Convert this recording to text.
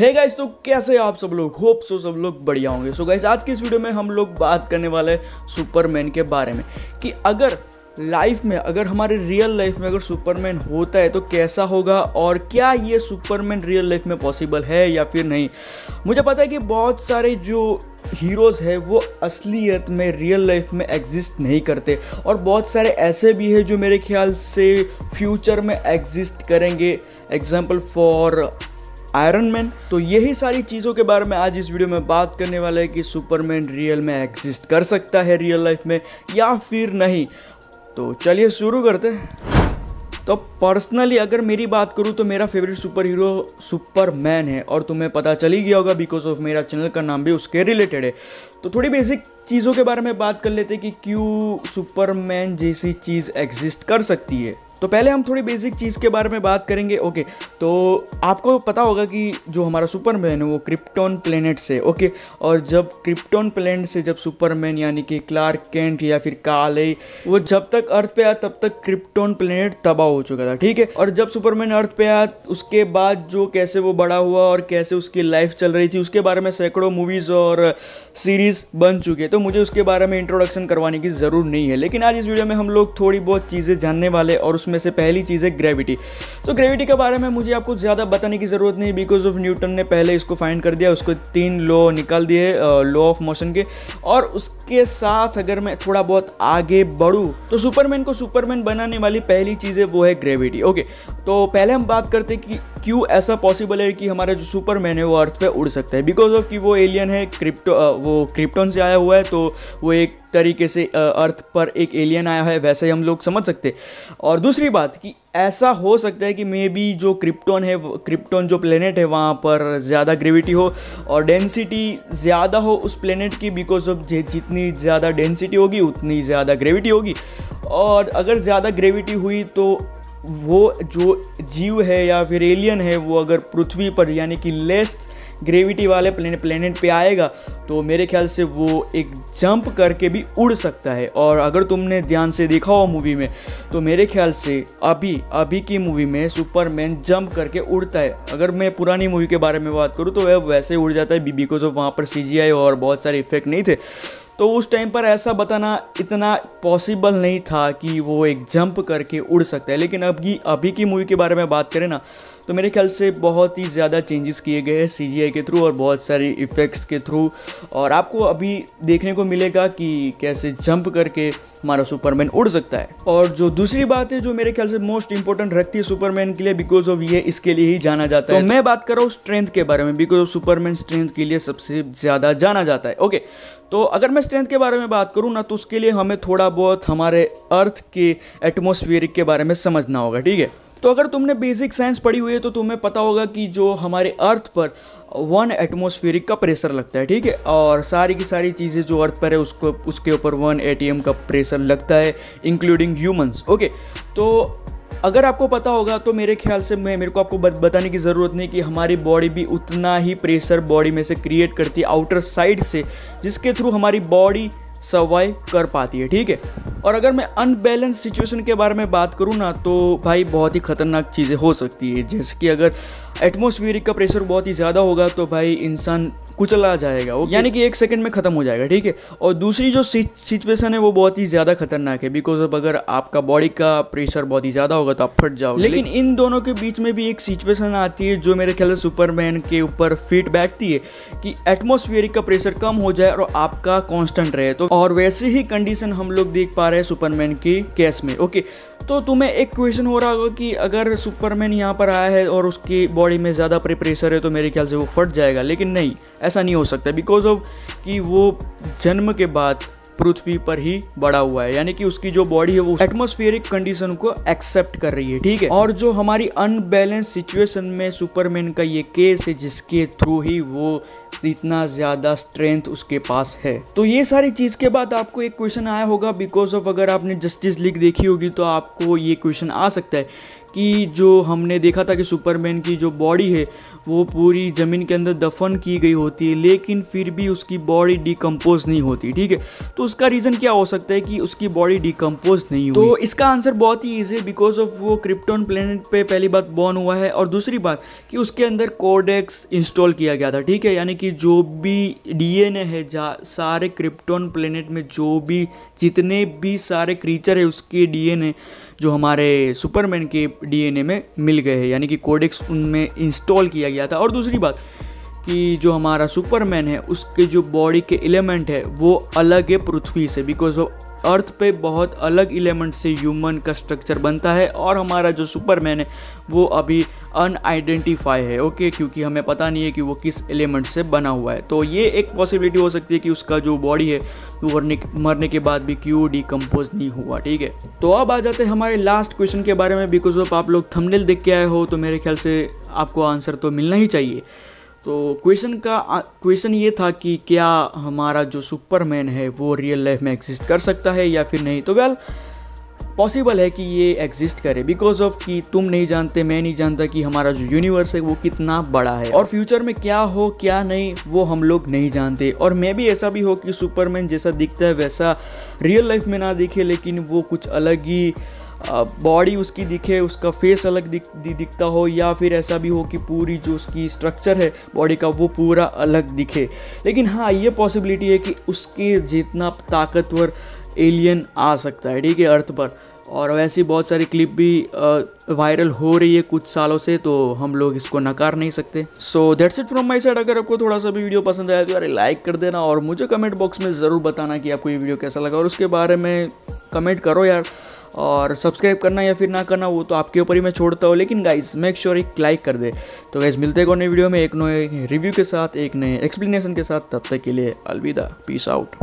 Hey guys तो कैसे आप सब लोग? होप सो सब लोग बढ़िया होंगे। सो गाइस आज की इस वीडियो में हम लोग बात करने वाले हैं सुपरमैन के बारे में। कि अगर लाइफ में, अगर हमारे रियल लाइफ में अगर सुपरमैन होता है तो कैसा होगा? और क्या ये सुपरमैन रियल लाइफ में पॉसिबल है या फिर नहीं? मुझे पता है कि बहुत सारे जो हीरोज़ है, वो असलियत में रियल लाइफ में एग्जिस्ट नहीं करते। और बहुत सारे ऐसे भी हैं जो मेरे ख्याल से फ्यूचर में एग्जिस्ट करेंगे। एग्ज़ाम्पल फॉर आयरन मैन तो यही सारी चीज़ों के बारे में आज इस वीडियो में बात करने वाला है कि सुपरमैन रियल में एग्जिस्ट कर सकता है रियल लाइफ में या फिर नहीं। तो चलिए शुरू करते हैं। तो पर्सनली अगर मेरी बात करूँ तो मेरा फेवरेट सुपर हीरो सुपरमैन है और तुम्हें पता चल ही गया होगा बिकॉज़ ऑफ़ मेरा चैनल का नाम भी उसके रिलेटेड है। तो थोड़ी बेसिक चीज़ों के बारे में बात कर लेते हैं कि क्यों सुपरमैन जैसी चीज़ एग्जिस्ट कर सकती है। तो पहले हम थोड़ी बेसिक चीज़ के बारे में बात करेंगे ओके तो आपको पता होगा कि जो हमारा सुपरमैन है, वो क्रिप्टॉन प्लेनेट से ओके और जब क्रिप्टॉन प्लेनेट से जब सुपरमैन यानी कि क्लार्क कैंट या फिर काले वो जब तक अर्थ पे आया, तब तक क्रिप्टॉन प्लेनेट तबाह हो चुका था, ठीक है? और जब सुपरमैन अर्थ पे आया, उसके बाद जो कैसे वो बड़ा हुआ और कैसे उसकी लाइफ चल रही थी, उसके बारे में सैकड़ों मूवीज़ और सीरीज़ बन चुके तो मुझे उसके बारे में इंट्रोडक्शन करवाने की ज़रूर नहीं है। लेकिन आज इस वीडियो में हम लोग थोड़ी बहुत चीज़ें जानने वाले और उसमें से पहली चीज़ है ग्रेविटी तो ग्रेविटी के बारे में मुझे आपको ज़्यादा बताने की ज़रूरत नहीं बिकॉज़ ऑफ़ न्यूटन ने पहले इसको फाइंड कर दिया, उसको तीन लॉ निकाल दिए लॉ ऑफ़ मोशन के, और उसके साथ अगर मैं थोड़ा बहुत आगे बढ़ूँ तो सुपरमैन को सुपरमैन बनाने वाली पहली चीज़ है, वो है ग्रेविटी ओके तो पहले हम बात करते कि क्यों ऐसा पॉसिबल है कि हमारा जो सुपरमैन है, वो अर्थ पे उड़ सकता है? बिकॉज़ ऑफ़ कि वो एलियन है क्रिप्टो वो क्रिप्टोन से आया हुआ है तो वो एक तरीके से अर्थ पर एक एलियन आया है, वैसे ही हम लोग समझ सकते और दूसरी बात कि ऐसा हो सकता है कि मे बी जो क्रिप्टोन है क्रिप्टोन जो प्लेनेट है, वहाँ पर ज़्यादा ग्रेविटी हो और डेंसिटी ज़्यादा हो उस प्लेनेट की बिकॉज़ ऑफ़ जितनी ज़्यादा डेंसिटी होगी, उतनी ज़्यादा ग्रेविटी होगी। और अगर ज़्यादा ग्रेविटी हुई तो वो जो जीव है या फिर एलियन है, वो अगर पृथ्वी पर यानी कि लेस ग्रेविटी वाले प्लेनेट प्लेनेट पे आएगा तो मेरे ख्याल से वो एक जंप करके भी उड़ सकता है। और अगर तुमने ध्यान से देखा हो मूवी में तो मेरे ख्याल से अभी अभी की मूवी में सुपरमैन जंप करके उड़ता है। अगर मैं पुरानी मूवी के बारे में बात करूँ तो वह वैसे उड़ जाता है। बिकॉज़ ऑफ़ वहाँ पर सीजीआई और बहुत सारे इफ़ेक्ट नहीं थे तो उस टाइम पर ऐसा बताना इतना पॉसिबल नहीं था कि वो एक जंप करके उड़ सकता है। लेकिन अभी अभी की मूवी के बारे में बात करें ना तो मेरे ख्याल से बहुत ही ज़्यादा चेंजेस किए गए हैं सी के थ्रू और बहुत सारी इफ़ेक्ट्स के थ्रू और आपको अभी देखने को मिलेगा कि कैसे जंप करके हमारा सुपरमैन उड़ सकता है। और जो दूसरी बात है जो मेरे ख्याल से मोस्ट इंपॉर्टेंट रखती है सुपरमैन के लिए बिकॉज़ ऑफ़ ये इसके लिए ही जाना जाता है। तो मैं बात कर रहा हूँ स्ट्रेंथ के बारे में बिकॉज़ ऑफ़ सुपरमैन स्ट्रेंथ के लिए सबसे ज़्यादा जाना जाता है। ओके तो अगर मैं स्ट्रेंथ के बारे में बात करूँ ना तो उसके लिए हमें थोड़ा बहुत हमारे अर्थ के एटमोसफियरिक के बारे में समझना होगा ठीक है? तो अगर तुमने बेसिक साइंस पढ़ी हुई है तो तुम्हें पता होगा कि जो हमारे अर्थ पर वन एटमोसफेरिक का प्रेशर लगता है, ठीक है? और सारी की सारी चीज़ें जो अर्थ पर है, उसको, उसके ऊपर वन एटीएम का प्रेशर लगता है इंक्लूडिंग ह्यूमंस ओके तो अगर आपको पता होगा तो मेरे ख्याल से मैं, मेरे को आपको बताने की ज़रूरत नहीं कि हमारी बॉडी भी उतना ही प्रेशर बॉडी में से क्रिएट करती है आउटर साइड से, जिसके थ्रू हमारी बॉडी सर्वाइव कर पाती है, ठीक है? और अगर मैं अनबैलेंस सिचुएशन के बारे में बात करूँ ना तो भाई बहुत ही खतरनाक चीज़ें हो सकती है। जैसे कि अगर एटमोसफियरिक का प्रेशर बहुत ही ज़्यादा होगा तो भाई इंसान कुचला जाएगा वो यानी कि एक सेकंड में ख़त्म हो जाएगा ठीक है? और दूसरी जो सिचुएशन है वो बहुत ही ज़्यादा खतरनाक है बिकॉज़ अब अगर आपका बॉडी का प्रेशर बहुत ही ज़्यादा होगा तो आप फट जाओगे। लेकिन इन दोनों के बीच में भी एक सिचुएशन आती है जो मेरे ख्याल से सुपरमैन के ऊपर फिट बैठती है कि एटमोसफियरिक का प्रेशर कम हो जाए और आपका कॉन्स्टेंट रहे। तो और वैसे ही कंडीशन हम लोग देख पा रहे हैं सुपरमैन के केस में ओके तो तुम्हें एक क्वेश्चन हो रहा होगा कि अगर सुपरमैन यहाँ पर आया है और उसकी बॉडी में ज़्यादा प्रेशर है तो मेरे ख्याल से वो फट जाएगा। लेकिन नहीं, ऐसा नहीं हो सकता। बिकॉज़ ऑफ़ कि वो जन्म के बाद पृथ्वी पर ही बड़ा हुआ है। यानी कि उसकी जो बॉडी है, वो एटमोस्फेरिक कंडीशन को एक्सेप्ट कर रही है, ठीक है? और जो हमारी अनबैलेंस सिचुएशन में सुपरमैन का ये केस है, जिसके थ्रू ही वो इतना ज़्यादा स्ट्रेंथ उसके पास है। तो ये सारी चीज़ के बाद आपको एक क्वेश्चन आया होगा बिकॉज़ ऑफ़ अगर आपने जस्टिस लीग देखी होगी तो आपको ये क्वेश्चन आ सकता है। कि जो हमने देखा था कि सुपरमैन की जो बॉडी है वो पूरी ज़मीन के अंदर दफन की गई होती है लेकिन फिर भी उसकी बॉडी डिकम्पोज नहीं होती ठीक है? तो उसका रीज़न क्या हो सकता है कि उसकी बॉडी डिकम्पोज नहीं हुई? तो इसका आंसर बहुत ही ईजी है बिकॉज़ ऑफ़ वो क्रिप्टोन प्लेनेट पे पहली बात बॉर्न हुआ है और दूसरी बात कि उसके अंदर कोडेक्स इंस्टॉल किया गया था ठीक है? यानी कि जो भी डीएनए है जा सारे क्रिप्टोन प्लेनेट में जो भी जितने भी सारे क्रीचर है उसके डीएनए जो हमारे सुपरमैन के डीएनए में मिल गए हैं, यानी कि कोडेक्स उनमें इंस्टॉल किया गया था। और दूसरी बात कि जो हमारा सुपरमैन है, उसके जो बॉडी के एलिमेंट है, वो अलग है पृथ्वी से बिकॉज़ ऑफ़ अर्थ पे बहुत अलग एलिमेंट से ह्यूमन का स्ट्रक्चर बनता है और हमारा जो सुपरमैन है, वो अभी अनआइडेंटिफाई है ओके क्योंकि हमें पता नहीं है कि वो किस एलिमेंट से बना हुआ है। तो ये एक पॉसिबिलिटी हो सकती है कि उसका जो बॉडी है, वो मरने मरने के बाद भी क्यों डिकम्पोज नहीं हुआ, ठीक है? तो अब आ जाते हैं हमारे लास्ट क्वेश्चन के बारे में बिकॉज़ ऑफ़ आप लोग थंबनेल देख के आए हो तो मेरे ख्याल से आपको आंसर तो मिलना ही चाहिए। तो क्वेश्चन का क्वेश्चन ये था कि क्या हमारा जो सुपरमैन है, वो रियल लाइफ में एग्जिस्ट कर सकता है या फिर नहीं? तो वेल पॉसिबल है कि ये एग्जिस्ट करे बिकॉज़ ऑफ़ कि तुम नहीं जानते, मैं नहीं जानता कि हमारा जो यूनिवर्स है वो कितना बड़ा है। और फ्यूचर में क्या हो, क्या नहीं, वो हम लोग नहीं जानते। और मैं भी ऐसा भी हो कि सुपरमैन जैसा दिखता है, वैसा रियल लाइफ में ना दिखे, लेकिन वो कुछ अलग ही बॉडी उसकी दिखे, उसका फेस अलग दिख दिखता हो या फिर ऐसा भी हो कि पूरी जो उसकी स्ट्रक्चर है बॉडी का वो पूरा अलग दिखे। लेकिन हाँ ये पॉसिबिलिटी है कि उसके जितना ताकतवर एलियन आ सकता है, ठीक है अर्थ पर। और वैसी बहुत सारी क्लिप भी वायरल हो रही है कुछ सालों से तो हम लोग इसको नकार नहीं सकते। So that's it from my side अगर आपको थोड़ा सा भी वीडियो पसंद आया तो यार लाइक कर देना और मुझे कमेंट बॉक्स में ज़रूर बताना कि आपको ये वीडियो कैसा लगा। और उसके बारे में कमेंट करो यार। और सब्सक्राइब करना या फिर ना करना, वो तो आपके ऊपर ही मैं छोड़ता हूँ। लेकिन गाइज़ मेक श्योर एक लाइक कर दे। तो गाइज़ मिलते हैं नए वीडियो में, एक नए रिव्यू के साथ, एक नए एक्सप्लेनेशन के साथ। तब तक के लिए अलविदा पीस आउट